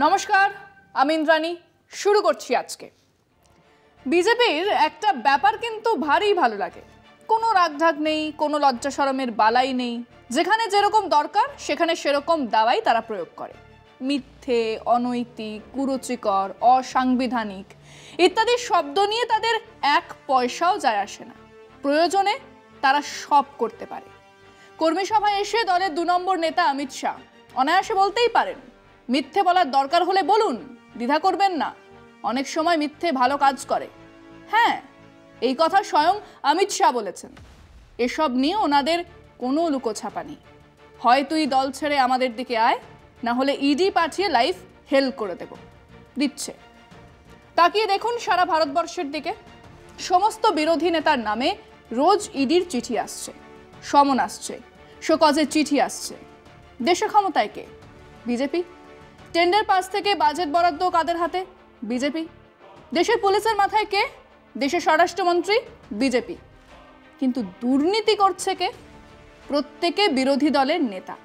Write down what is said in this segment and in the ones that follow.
নমস্কার, আমি ইন্দ্রাণী। শুরু করছি আজকে। বিজেপির একটা ব্যাপার কিন্তু ভারী ভালো লাগে। কোনো রাগঢাক নেই, কোনো লজ্জা সরমের বালাই নেই। যেখানে যেরকম দরকার, সেখানে সেরকম দাওয়াই তারা প্রয়োগ করে। মিথ্যে, অনৈতিক, কুরুচিকর, অসাংবিধানিক ইত্যাদি শব্দ নিয়ে তাদের এক পয়সাও যায় আসে না। প্রয়োজনে তারা সব করতে পারে। কর্মী সভায় এসে দলের দু নম্বর নেতা অমিত শাহ অনায়াসে বলতেই পারেন মিথ্যে বলার দরকার হলে বলুন, দ্বিধা করবেন না। অনেক সময় মিথ্যে ভালো কাজ করে। হ্যাঁ এই কথা স্বয়ং অমিত শাহ বলেছেন। এসব নিয়ে ওনাদের কোনো লুকোছাপা নেই হয় তুই দল ছেড়ে আমাদের দিকে আয়, না হলে ইডি পাঠিয়ে লাইফ হেল্প করে দেব। দিচ্ছে। তাকিয়ে দেখুন সারা ভারতবর্ষের দিকে। সমস্ত বিরোধী নেতার নামে রোজ ইডির চিঠি আসছে। সমন আসছে। শোকজের চিঠি আসছে। দেশে ক্ষমতায় কে? বিজেপি? টেন্ডার পাস থেকে বাজেট বরাদ্দ কাদের হাতে? বিজেপি। দেশের পুলিশের মাথায় কে? দেশের স্বরাষ্ট্রমন্ত্রী, বিজেপি। কিন্তু দুর্নীতি করছে কে? প্রত্যেকে বিরোধী দলের নেতা।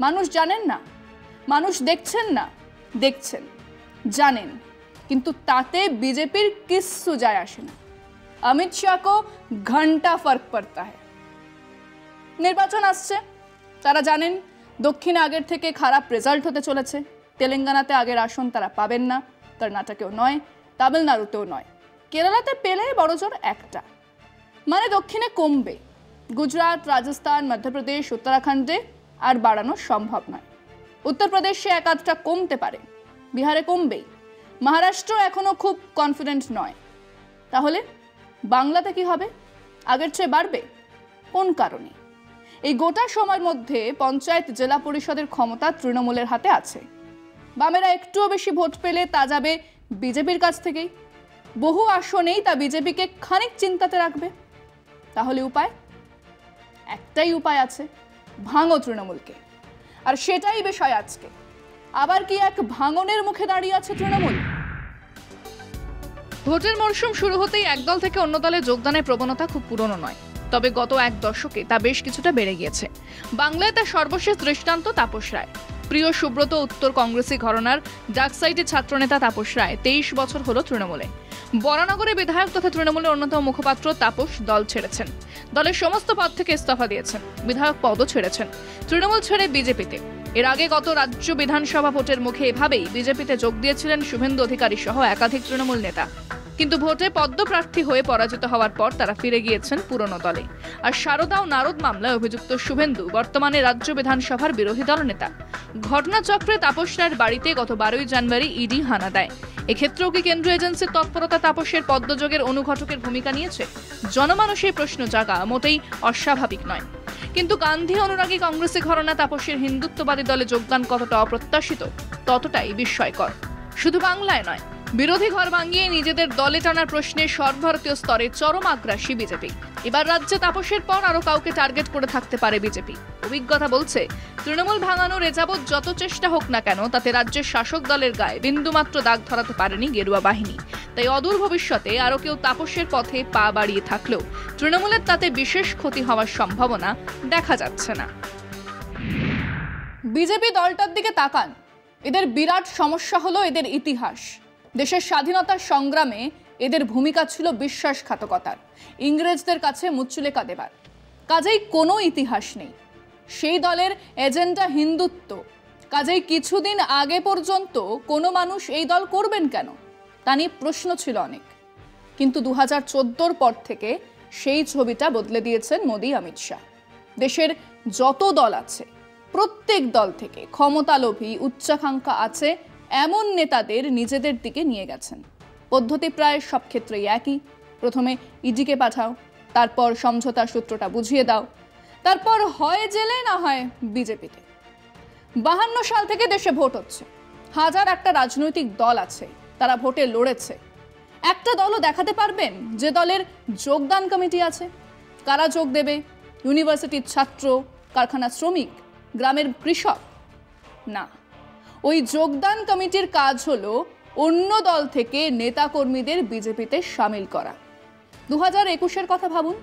মানুষ জানেন না, মানুষ দেখছেন না, দেখছেন, জানেন। কিন্তু তাতে বিজেপির কিচ্ছু যায় আসে না। অমিত শাহ কো ঘণ্টা ফর্ক পড়তা है নির্বাচন আসছে। তারা জানেন দক্ষিণে আগের থেকে খারাপ রেজাল্ট হতে চলেছে। তেলেঙ্গানাতে আগের আসন তারা পাবেন না। কর্ণাটকেও নয়, তামিলনাড়ুতেও নয়। কেরালাতে পেলে বড়জোর একটা। মানে দক্ষিণে কমবে। গুজরাট, রাজস্থান, মধ্যপ্রদেশ, উত্তরাখণ্ডে আর বাড়ানো সম্ভব নয়। উত্তরপ্রদেশে এক আধটা কমতে পারে। বিহারে কমবেই। মহারাষ্ট্র এখনও খুব কনফিডেন্ট নয়। তাহলে বাংলাতে কি হবে? আগের চেয়ে বাড়বে? কোন কারণে? এই গোটা সময়ের মধ্যে পঞ্চায়েত জেলা পরিষদের ক্ষমতা তৃণমূলের হাতে আছে। বামেরা একটুও বেশি ভোট পেলে তা যাবে বিজেপির কাছ থেকেই। বহু আসনেই তা বিজেপিকে খানিক চিন্তাতে রাখবে। তাহলে উপায়? একটাই উপায় আছে, ভাঙো তৃণমূলকে। আর সেটাই বিষয় আজকে। আবার কি এক ভাঙনের মুখে দাঁড়িয়ে আছে তৃণমূল? ভোটের মরশুম শুরু হতেই একদল থেকে অন্য দলে যোগদানের প্রবণতা খুব পুরনো নয়। তবে গত এক দশকে তা বেশ কিছুটা বেড়ে গিয়েছে। বাংলায় তার সর্বশেষ দৃষ্টান্ত তাপস রায়। প্রিয় সুব্রত উত্তর কংগ্রেসী ঘরনার ডাকসাইটের ছাত্রনেতা তাপস রায়, তেইশ বছর হলো তৃণমূলে। বরানগরে বিধায়ক তথা তৃণমূলের অন্যতম মুখপাত্র তাপস দল ছেড়েছেন। দলের সমস্ত পদ থেকে ইস্তফা দিয়েছেন। বিধায়ক পদও ছেড়েছেন। তৃণমূল ছেড়ে বিজেপিতে। এর আগে গত রাজ্য বিধানসভা ভোটের মুখে এভাবেই বিজেপিতে যোগ দিয়েছিলেন শুভেন্দু অধিকারী সহ একাধিক তৃণমূল নেতা। কিন্তু ভোটে পদ্মপ্রার্থী হয়ে পরাজিত হওয়ার পর তারা ফিরে গিয়েছেন পুরনো দলে। আর শারদা ও নারদ মামলায় অভিযুক্ত শুভেন্দু বর্তমানে রাজ্য বিধানসভার বিরোধী দল নেতা ঘটনাচক্রে তাপস রায়ের বাড়িতে গত বারোই জানুয়ারি ইডি হানা দেয়। এক্ষেত্রেও কি কেন্দ্রীয় এজেন্সির তৎপরতা তাপসের পদ্মযোগের অনুঘটকের ভূমিকা নিয়েছে? জনমানসের প্রশ্ন জাগা মোটেই অস্বাভাবিক নয়। কিন্তু গান্ধী অনুরাগী কংগ্রেসে ঘরনা তাপসের হিন্দুত্ববাদী দলে যোগদান কতটা অপ্রত্যাশিত, ততটাই বিস্ময়কর। শুধু বাংলায় নয় বিরোধী ঘর ভাঙিয়ে নিজেদের দলে টানার প্রশ্নে সর্বভারতীয় স্তরে চরম আগ্রাসী বিজেপি। এবার রাজ্যে তাপসের পর আরও কাউকে টার্গেট করে থাকতে পারে বিজেপি। অভিজ্ঞতা বলছে, তৃণমূল ভাঙানোর এযাবৎ যত চেষ্টা হোক না কেন, তাতে রাজ্যের শাসক দলের গায়ে বিন্দুমাত্র দাগ ধরাতে পারেনি গেরুয়া বাহিনী। তাই অদূর ভবিষ্যতে আরও কেউ তাপসের পথে পা বাড়িয়ে থাকলেও তৃণমূলের তাতে বিশেষ ক্ষতি হওয়ার সম্ভাবনা দেখা যাচ্ছে না। বিজেপি দলটার দিকে তাকান। এদের বিরাট সমস্যা হলো এদের ইতিহাস। দেশের স্বাধীনতার সংগ্রামে এদের ভূমিকা ছিল বিশ্বাসঘাতকতার। ইংরেজদের কাছে মুচ্চুলেকা দেবার। কাজেই কোনো ইতিহাস নেই। সেই দলের এজেন্ডা হিন্দুত্ব। কাজেই কিছুদিন আগে পর্যন্ত কোনো মানুষ এই দল করবেন কেন? তা নিয়ে প্রশ্ন ছিল অনেক। কিন্তু দু হাজার পর থেকে সেই ছবিটা বদলে দিয়েছেন মোদী, অমিত শাহ। দেশের যত দল আছে, প্রত্যেক দল থেকে ক্ষমতালোভী, উচ্চাকাঙ্ক্ষা আছে এমন নেতাদের নিজেদের দিকে নিয়ে গেছেন। পদ্ধতি প্রায় সব ক্ষেত্রেই একই। প্রথমে ইজিকে পাঠাও, তারপর সমঝোতার সূত্রটা বুঝিয়ে দাও, তারপর হয় জেলে না হয় বিজেপিতে বাহান্ন সাল থেকে দেশে ভোট হচ্ছে। হাজার একটা রাজনৈতিক দল আছে, তারা ভোটে লড়েছে। একটা দলও দেখাতে পারবেন যে দলের যোগদান কমিটি আছে। কারা যোগ দেবে? ইউনিভার্সিটির ছাত্র কারখানা শ্রমিক, গ্রামের কৃষক? না। ওই যোগদান কমিটির কাজ হলো অন্য দল থেকে নেতাকর্মীদের বিজেপিতে সামিল করা। দু হাজার একুশের কথা ভাবুন।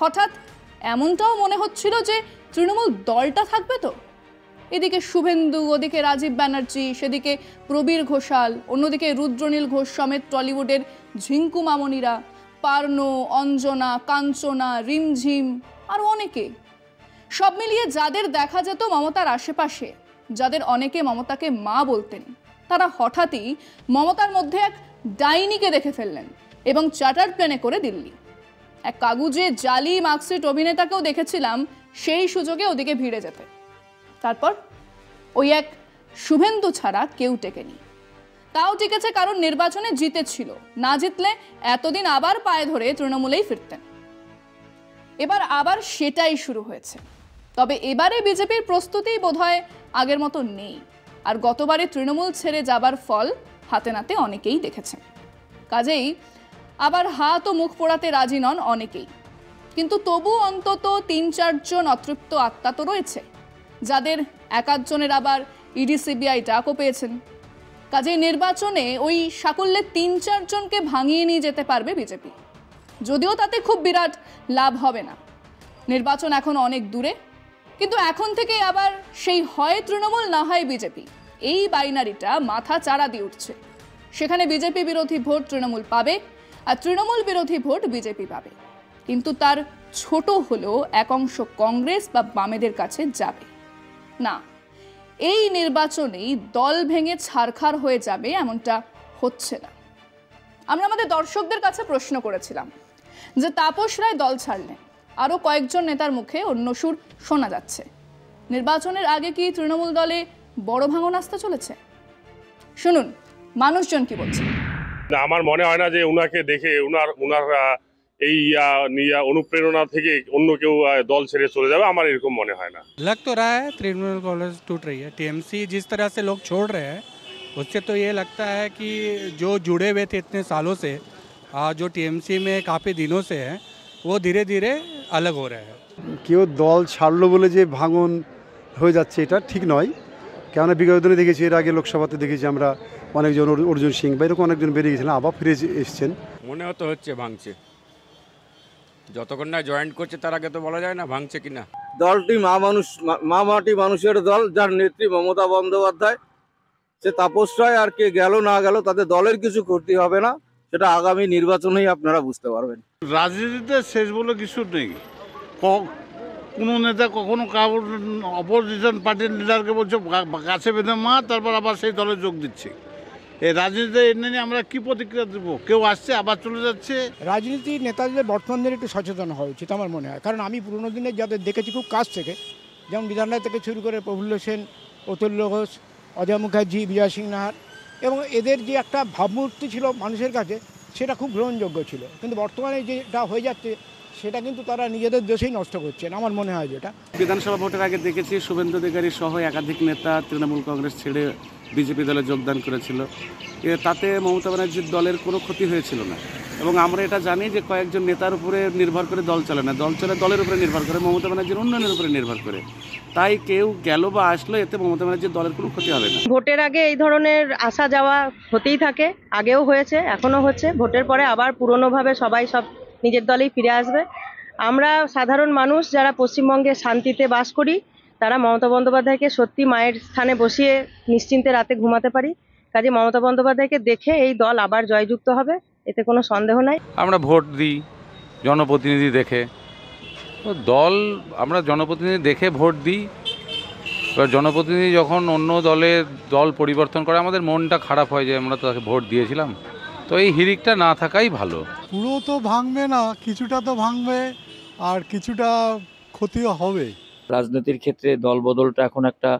হঠাৎ এমনটাও মনে হচ্ছিল যে তৃণমূল দলটা থাকবে তো? এদিকে শুভেন্দু, ওদিকে রাজীব ব্যানার্জি, সেদিকে প্রবীর ঘোষাল, অন্যদিকে রুদ্রনীল ঘোষ সমেত টলিউডের ঝিঙ্কু মামনিরা, পার্নো, অঞ্জনা, কাঞ্চনা, রিমঝিম, আরও অনেকে। সব মিলিয়ে যাদের দেখা যেত মমতার আশেপাশে যাদের অনেকে মমতাকে মা বলতেন, তারা হঠাৎই মমতার মধ্যে এক ডাইনিকে দেখে ফেললেন এবং চার্টার প্লেনে করে দিল্লি। এক কাগুজে জালি মার্কসিট অভিনেতাকেও দেখেছিলাম, সেই সুযোগে ওদিকে ভিড়ে যেতে। তারপর ওই এক শুভেন্দু ছাড়া কেউ টেকেনি। তাও টিকেছে কারণ নির্বাচনে জিতেছিল, না জিতলে এতদিন আবার পায়ে ধরে তৃণমূলেই ফিরতেন। এবার আবার সেটাই শুরু হয়েছে। তবে এবারে বিজেপির প্রস্তুতিই বোধহয় আগের মতো নেই। আর গতবারে তৃণমূল ছেড়ে যাবার ফল হাতে নাতে অনেকেই দেখেছেন কাজেই আবার হাত ও মুখ পোড়াতে রাজি নন অনেকেই। কিন্তু তবু অন্তত তিন চারজন অতৃপ্ত আত্মা তো রয়েছে, যাদের এক আধজনের আবার ইডি, সিবিআই ডাকও পেয়েছেন। কাজেই নির্বাচনে ওই সাকল্যে তিন চারজনকে ভাঙিয়ে নিয়ে যেতে পারবে বিজেপি। যদিও তাতে খুব বিরাট লাভ হবে না। নির্বাচন এখন অনেক দূরে কিন্তু এখন থেকে আবার সেই হয় তৃণমূল, না হয় বিজেপি। এই বাইনারিটা মাথা চাড়া দিয়ে উঠছে। সেখানে বিজেপি বিরোধী ভোট তৃণমূল পাবে আর তৃণমূল বিরোধী ভোট বিজেপি পাবে। কিন্তু তার ছোট হলেও এক অংশ কংগ্রেস বা বামেদের কাছে যাবে। না, এই নির্বাচনেই দল ভেঙে ছারখার হয়ে যাবে এমনটা হচ্ছে না। আমরা আমাদের দর্শকদের কাছে প্রশ্ন করেছিলাম যে তাপস রায় দল ছাড়লেন আরও কয়েকজন নেতার মুখে অন্য সুর শোনা যাচ্ছে নির্বাচনের আগে কি তৃণমূল দলে বড় ভাঙন আসতে চলেছে শুনুন মানুষজন কি বলছে না আমার মনে হয় না যে উনাকে দেখে উনার উনার আহ, এই আহ, নিয়ে অনুপ্রেরণা থেকে অন্য কেউ আহ, দল ছেড়ে চলে যাবে আমার এরকম মনে হয় না लग तो रहा है तृणमूल कांग्रेस टूट रही है टीएमसी जिस तरह से लोग छोड़ रहे हैं उससे तो ये लगता है कि जो जुड़े हुए थे इतने सालों से आ, जो टीएमसी में काफ़ी दिनों से हैं वो धीरे धीरे अलग हो रहे हैं কেউ দল ছাড়লো বলে যে ভাঙন হয়ে যাচ্ছে এটা ঠিক নয় কেননা বিগত দিনে দেখেছি এর আগে লোকসভাতে দেখেছি আমরা অনেকজন অর- অর্জুন সিং বা এরকম অনেকজন বেরিয়ে গেছিলেন আবার ফিরে এসে- এসছেন মনে হতো হচ্ছে ভাঙছে যতক্ষণ না জয়েন্ট করছে তার আগে তো বলা যায় না ভাঙছে কিনা দলটি মা মানুষ মা- মা মাটি মানুষের দল যার নেত্রী মমতা বন্দ্যোপাধ্যায় সে তাপস রায় আর কে গেল না গেল তাতে দলের কিছু ক্ষতি হবে না সেটা আগামী নির্বাচনেই আপনারা বুঝতে পারবেন। রাজনীতিতে শেষ বলে কিছু নেই। কোনো নেতা কখনো কারোর অপোজিশন পার্টির লিডারকে বলছে গাছে বেঁধে মা তারপর আবার সেই দলে যোগ দিচ্ছে। এই রাজনীতিতে এনে নিয়ে আমরা কি প্রতিক্রিয়া দেবো? কেউ আসছে আবার চলে যাচ্ছে? রাজনীতি নেতাদের বর্তমান দিনে একটু সচেতন হওয়া উচিত আমার মনে হয়। কারণ আমি পুরোনো দিনে যাদের দেখেছি খুব কাছ থেকে যেমন বিধানরায় থেকে শুরু করে প্রফুল্ল সেন অতুল্য ঘোষ অজয় মুখার্জি বিজয় সিং নাহার এবং এদের যে একটা ভাবমূর্তি ছিল মানুষের কাছে, সেটা খুব গ্রহণযোগ্য ছিল। কিন্তু বর্তমানে যেটা হয়ে যাচ্ছে, সেটা কিন্তু তারা নিজেদের দেশেই নষ্ট করছেন আমার মনে হয় যেটা। বিধানসভা ভোটের আগে দেখেছি শুভেন্দু অধিকারী সহ একাধিক নেতা তৃণমূল কংগ্রেস ছেড়ে বিজেপি দলে যোগদান করেছিল। তাতে মমতা ব্যানার্জির দলের কোনো ক্ষতি হয়েছিল না। এবং আমরা এটা জানি যে কয়েকজন নেতার উপরে নির্ভর করে দল চলে না। দল চলে দলের উপরে নির্ভর করে, মমতা ব্যানার্জির উন্নয়নের উপরে নির্ভর করে। তাই কেউ গেল বা আসলো, এতে মমতা ব্যানার্জির দলের কোনো ক্ষতি হবে না। ভোটের আগে এই ধরনের আসা যাওয়া হতেই থাকে, আগেও হয়েছে, এখনও হচ্ছে। ভোটের পরে আবার পুরনোভাবে সবাই সব নিজের দলেই ফিরে আসবে। আমরা সাধারণ মানুষ যারা পশ্চিমবঙ্গে শান্তিতে বাস করি, তারা মমতা বন্দ্যোপাধ্যায়কে সত্যি মায়ের স্থানে বসিয়ে নিশ্চিন্তে রাতে ঘুমাতে পারি। কাজে মমতা বন্দ্যোপাধ্যায়কে দেখে এই দল আবার জয়যুক্ত হবে। এতে কোনো সন্দেহ নাই। আমরা ভোট দিই জনপ্রতিনিধি দেখে। তো দল আমরা জনপ্রতিনিধি দেখে ভোট দিই। এবার জনপ্রতিনিধি যখন অন্য দলে দল পরিবর্তন করে আমাদের মনটা খারাপ হয় যে আমরা তো তাকে ভোট দিয়েছিলাম। তো এই হিরিকটা না থাকাই ভালো। পুরো তো ভাঙবে না কিছুটা তো ভাঙবে আর কিছুটা ক্ষতিও হবে। রাজনীতির ক্ষেত্রে দল বদলটা এখন একটা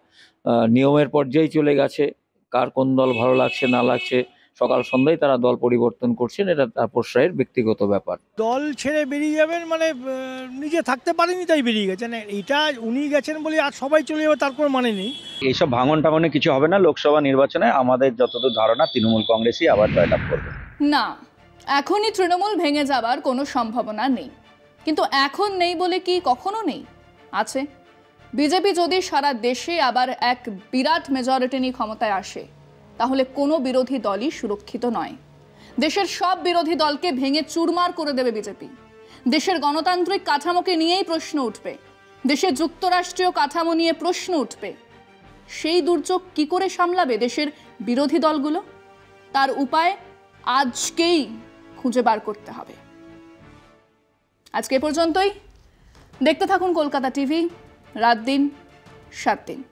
নিয়মের পর্যায়ে চলে গেছে। কার কোন দল ভালো লাগছে না লাগছে সকাল সন্ধ্যায় তারা দল পরিবর্তন করছেন এটা তাপস রায়ের ব্যক্তিগত ব্যাপার। দল ছেড়ে বেরিয়ে যাবেন মানে নিজে থাকতে পারেনি তাই বেরিয়ে গেছেন। এটা উনি গেছেন বলে আর সবাই চলে যাবে তার কোনো মানে নেই। এইসব ভাঙন টাঙনে কিছু হবে না লোকসভা নির্বাচনে আমাদের যতদূর ধারণা তৃণমূল কংগ্রেসই আবার জয়লাভ করবে। না এখনই তৃণমূল ভেঙে যাবার কোনো সম্ভাবনা নেই। কিন্তু এখন নেই বলে কি কখনো নেই? আছে। বিজেপি যদি সারা দেশে আবার এক বিরাট মেজরিটি নিয়ে ক্ষমতায় আসে তাহলে কোনো বিরোধী দলই সুরক্ষিত নয়। দেশের সব বিরোধী দলকে ভেঙে চুরমার করে দেবে বিজেপি। দেশের গণতান্ত্রিক কাঠামোকে নিয়েই প্রশ্ন উঠবে। দেশের যুক্তরাষ্ট্রীয় কাঠামো নিয়ে প্রশ্ন উঠবে। সেই দুর্যোগ কি করে সামলাবে দেশের বিরোধী দলগুলো? তার উপায় আজকেই খুঁজে বার করতে হবে। আজকে পর্যন্তই। দেখতে থাকুন কলকাতা টিভি, রাত দিন, সাত দিন।